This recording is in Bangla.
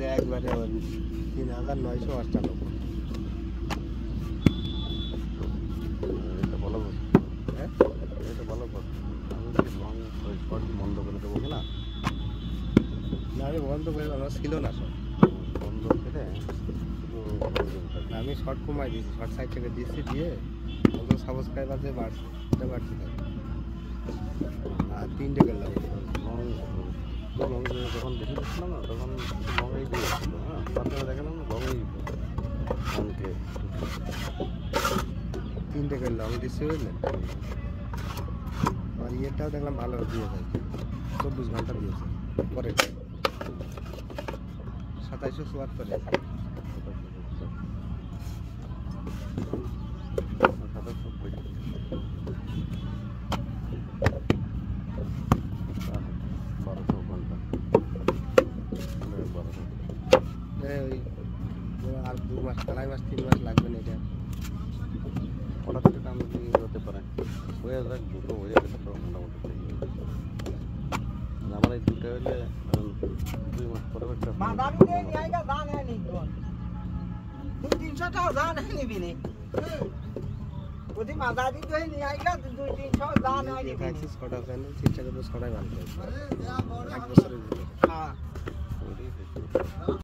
যে একবারে ওই তিন হাজার নয়শো অষ্টানব্বই। হ্যাঁ? বন্ধ করে দেবো কি না? আমি বন্ধ করে আমার ছিল না সব। বন্ধ করে আমি শর্ট কমাই দিয়েছি শর্ট সাইড থেকে দিচ্ছি দিয়ে অন্তত সাবস্ক্রাইবার যে বাড়ছে এটা বাড়ছে আর তিনটে গেলাম লং যখন বেশি দেখছিলাম না, তখন বঙ্গেই দিয়েছিল হ্যাঁ? তারপরে দেখালাম লংই লংকে তিনটে দিচ্ছি বুঝলেন আর ইয়েটাও দেখলাম ভালো দিয়ে যায় চব্বিশ ঘণ্টা দিয়েছে পরে। সাতাইশো চুয়াত্তরে। একবারে ওই আর দু মাস আড়াই মাস তিন মাস লাগবে না এটা হঠাৎ করে কাম হতে পারে হয়ে যাক দুটো হয়ে যাবে তারপর মোটামুটি আমার এই দুটো হলে দুই মাস পরে একটা দুই তিনশো টাকা দান হয়ে নিবি না ওদি মাদারি তো নিয়ে আইগা দুই তিনশো দান হয়ে নিবি ট্যাক্সি ছটা আছে না ঠিকঠাক করে ছটাই ভালো এক বছরের